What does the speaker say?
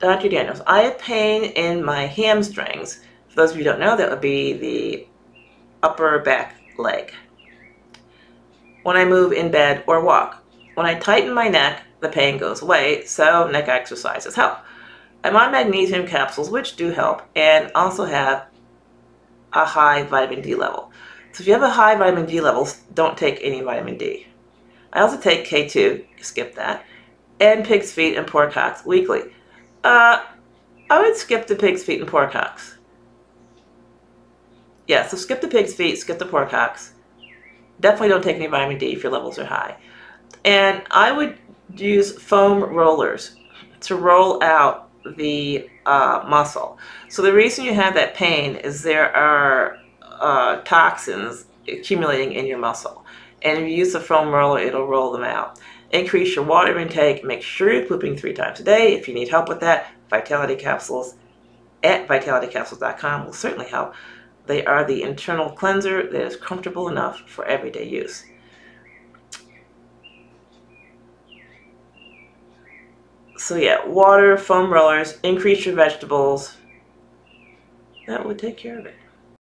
Dr. Daniels, I have pain in my hamstrings. For those of you who don't know, that would be the upper back leg. When I move in bed or walk. When I tighten my neck, the pain goes away, so neck exercises help. I'm on magnesium capsules, which do help, and also have a high vitamin D level. So if you have a high vitamin D levels, don't take any vitamin D. I also take K2, skip that, and pig's feet and pork hocks weekly. Uh, I would skip the pig's feet and pork hocks. Yeah, so skip the pig's feet, skip the pork hocks. Definitely don't take any vitamin D if your levels are high. And I would use foam rollers to roll out the uh, muscle. So the reason you have that pain is there are uh, toxins accumulating in your muscle. And if you use the foam roller, it'll roll them out. Increase your water intake. Make sure you're pooping three times a day. If you need help with that, Vitality Capsules at vitalitycapsules.com will certainly help. They are the internal cleanser that is comfortable enough for everyday use. So yeah, water, foam rollers, increase your vegetables. That would take care of it.